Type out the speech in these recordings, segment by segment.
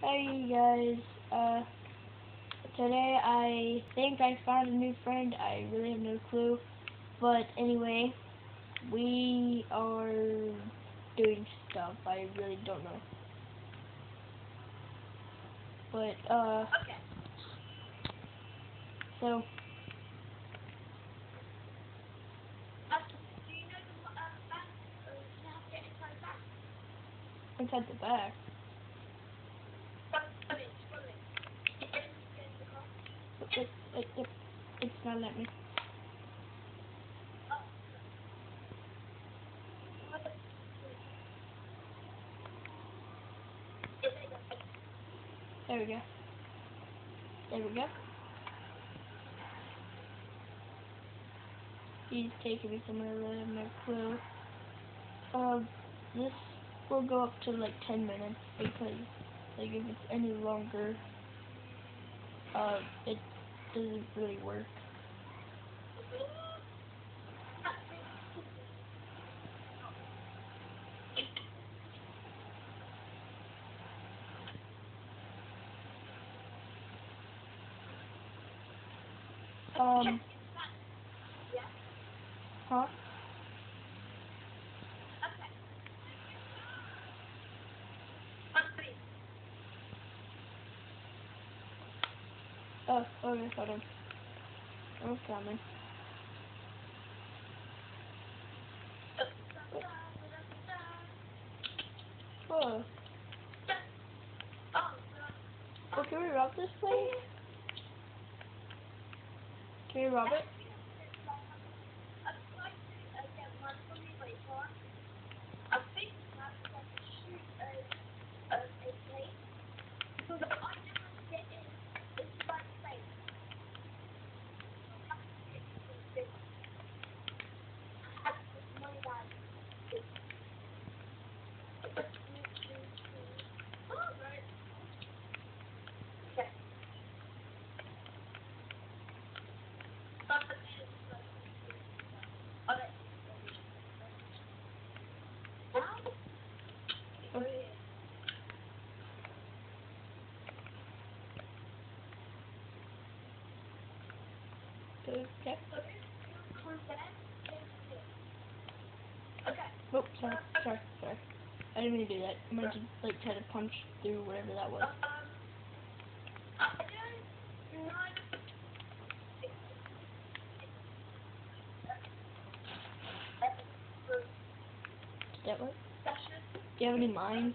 Hey guys, uh, today I think I found a new friend. I really have no clue. But anyway, we are doing stuff. I really don't know. But, uh, Okay. so, Um, the you know the um, bank? Uh, you have to get inside the bank. inside the back. Follow it, follow it. Get in, get in the car. It, it, it, it's not letting me. There we go. There we go. He's taking me somewhere that I have no clue. Um, this will go up to like 10 minutes because, like, if it's any longer, uh, it doesn't really work. Um, huh? Okay. Follow it. Oh, okay, hold on. I'm coming. Oh, Well, can we rob this place? Can we rob it? I think shoot a. So that I never get in. It's like safe. My dad. Oh, right. Okay. Okay. Now, Okay. Okay. Oh, sorry, sorry, sorry. I didn't mean to do that. I meant to, like, try to punch through whatever that was. Know. That what? Do you have any mines?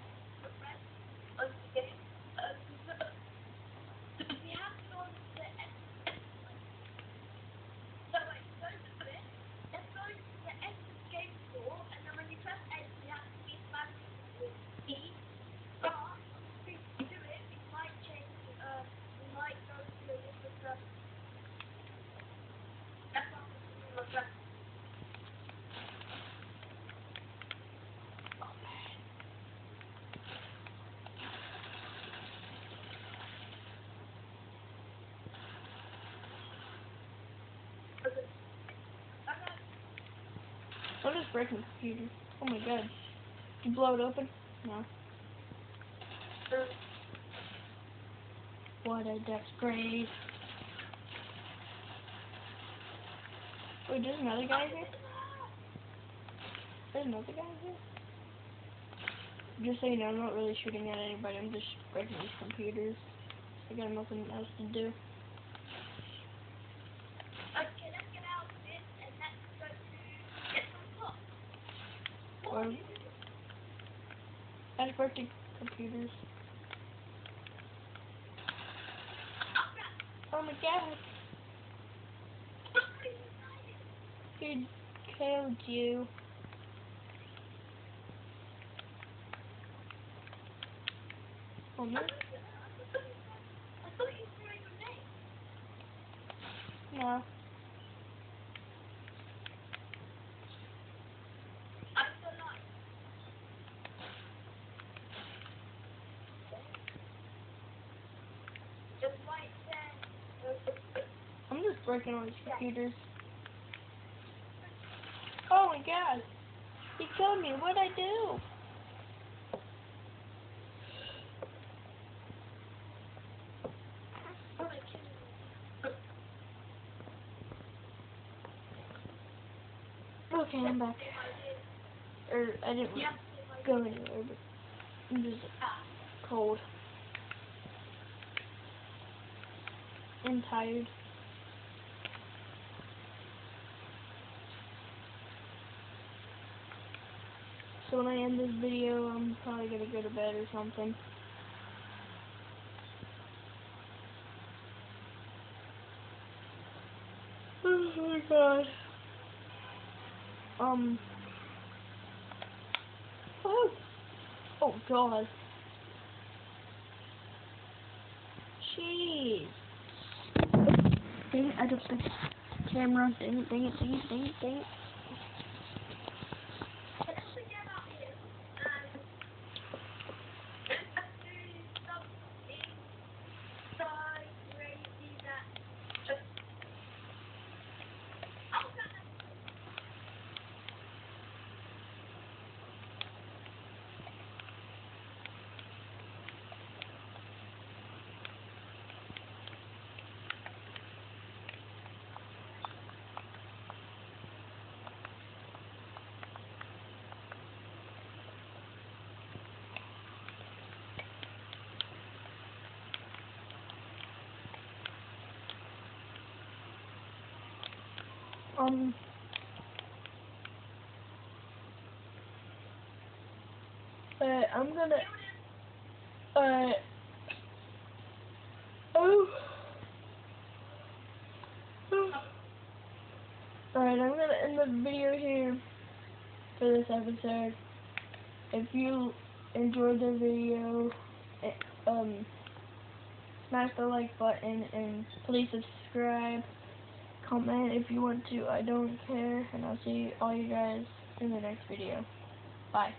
I'm just breaking the computer. Oh my god. Did you blow it open? No. What a disgrace. Wait, there's another guy here? There's another guy here? Just so you know, I'm not really shooting at anybody. I'm just breaking these computers. I got nothing else to do. Okay, let's get out of this and let's go to get some clock. Just broke the computers. Oh my god. He killed you. Oh no. working on his computer. Oh my god. He killed me. What'd I do? Okay, I'm back. Or, I didn't yeah. go anywhere, but I'm just cold. And tired. So when I end this video, I'm probably gonna go to bed or something. Oh my god. Um. Oh. Oh god. Jeez. Dang it, I the camera. Dang it, dang it, dang it, dang it, dang it. Can I forget about you? And do something inside crazy that just I'm gonna Um. Uh, I'm gonna. Uh. Oh. Alright, I'm gonna end the video here for this episode. If you enjoyed the video, eh, um, smash the like button and please subscribe. Comment if you want to. I don't care, and I'll see all you guys in the next video. Bye.